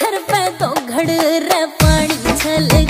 sir पे तो घड़ रे पानी छलक